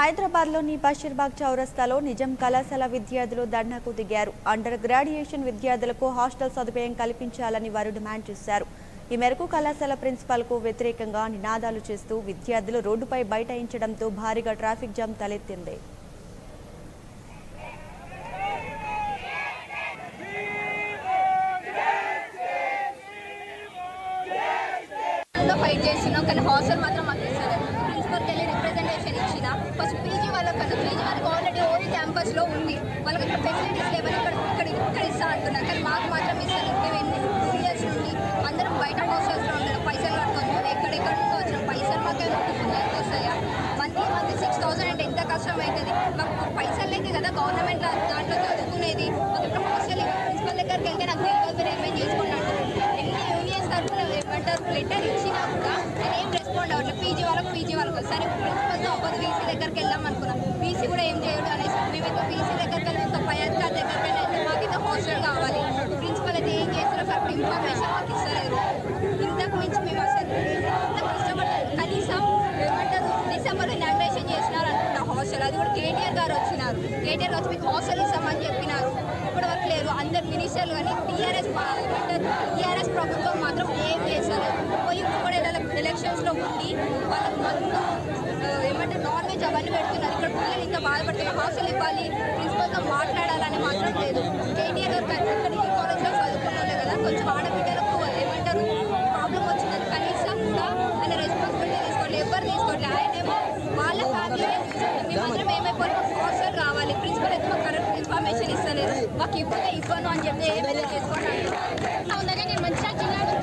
హైదరాబాద్లోని బషీర్బాగ్ చౌరస్తాలో నిజాం కళాశాల విద్యార్థులు ధర్నాకు దిగారు. అండర్ గ్రాడ్యుయేషన్ విద్యార్థులకు హాస్టల్ సదుపాయం కల్పించాలని వారు డిమాండ్ చేశారు. ఈ మేరకు కళాశాల ప్రిన్సిపాల్కు వ్యతిరేకంగా నినాదాలు చేస్తూ విద్యార్థులు రోడ్డుపై బైఠాయించడంతో భారీగా ట్రాఫిక్ జామ్ తలెత్తింది. ఫైట్ కానీ హాస్టల్ మాత్రం మాకు కదా ఫస్ట్ పీజీ వాళ్ళకి కదా పీజీ వాళ్ళకి ఆల్రెడీ ఓరి క్యాంపస్లో ఉంది. వాళ్ళకి ఇక్కడ ఫెసిలిటీస్ లేవని ఇక్కడ ఇక్కడ ఇక్కడ ఇస్తా అంటున్నారు. కానీ మాకు మాత్రం ఇస్తారు మేము ఎన్ని టూ ఇయర్స్ నుండి అందరం బయట హాస్టల్స్లో ఉంటారు పైసలు కట్టుకొని ఎక్కడెక్కడ నుండి వచ్చిన. పైసలు మాకే ఎంత వస్తాయా? మంత్లీ మంత్లీ సిక్స్ థౌసండ్ అంటే ఎంత కష్టం అవుతుంది మాకు పైసలు లేదు కదా గవర్నమెంట్ దాంట్లో చదువుకునేది. మాకు ఇప్పుడు హాస్టల్ ప్రిన్సిపల్ దగ్గరికి వెళ్తే నాకు తెలియదు. ఏమేమి చేసుకోండి అంటారు ఎన్ని యూనియన్స్ తరఫున ఏమంటారు? లెటర్ ఇచ్చినా కూడా నేను ఏం రెస్పాండ్ అవ్వట్లేదు పీజీ వాళ్ళకి పీజీ వాళ్ళకు. సరే ప్రిన్సిపల్తో అవ్వదు వీసీ దగ్గరికి వెళ్దాం అనుకున్నాం. వీసీ కూడా ఏం చేయడు అనేసి మేమైతే వీసీ దగ్గరికి వెళ్ళి ఇంకా పై అధికారి దగ్గరికి వెళ్ళి మాకు మాకైతే హాస్టల్ కావాలి. ప్రిన్సిపల్ అయితే ఏం చేస్తారో కరెక్ట్ ఇన్ఫర్మేషన్ మాకు ఇస్తలేదు. ఇంతకు మించి మేము అసలు ఇంత కష్టపడతాం కనీసం ఏమంటారు డిసెంబర్లో ఇనాగ్రేషన్ చేసినారు అనుకుంటా హాస్టల్. అది కూడా కేటీఆర్ గారు వచ్చినారు. కేటీఆర్ వచ్చి మీకు హాస్టల్ ఇస్తామని చెప్పినారు. ఇప్పటివరకు లేరు. అందరు మినిస్టర్లు కానీ టీఆర్ఎస్ టీఆర్ఎస్ ప్రభుత్వం మాత్రం ఏం చేస్తారు పెడుతున్నారు. ఇక్కడ పిల్లలు ఇంత బాధపడుతున్నారు. హాస్టల్ ఇవ్వాలి ప్రిన్సిపల్తో మాట్లాడాలని మాత్రం లేదు. కేటీఆర్ గారు ఇక్కడ ఈ కాలేజ్లో చదువుకున్నాలే కదా. కొంచెం ఆడబిడ్డలకు ఏమంటారు? ప్రాబ్లం వచ్చిందని కనీసం కూడా ఆయన రెస్పాన్సిబిలిటీ తీసుకోండి ఎవరు తీసుకోండి ఆయనేమో వాళ్ళ ఫ్యామిలీ మేము మాత్రం ఏమైపోయినా హాస్టల్ రావాలి. ప్రిన్సిపల్ అయితే మాకు కరెక్ట్ ఇన్ఫర్మేషన్ ఇస్తలేదు? మాకు ఇవ్వగా ఇవ్వను అని చెప్పి ఏమైనా చేసుకోండి అంటున్నారు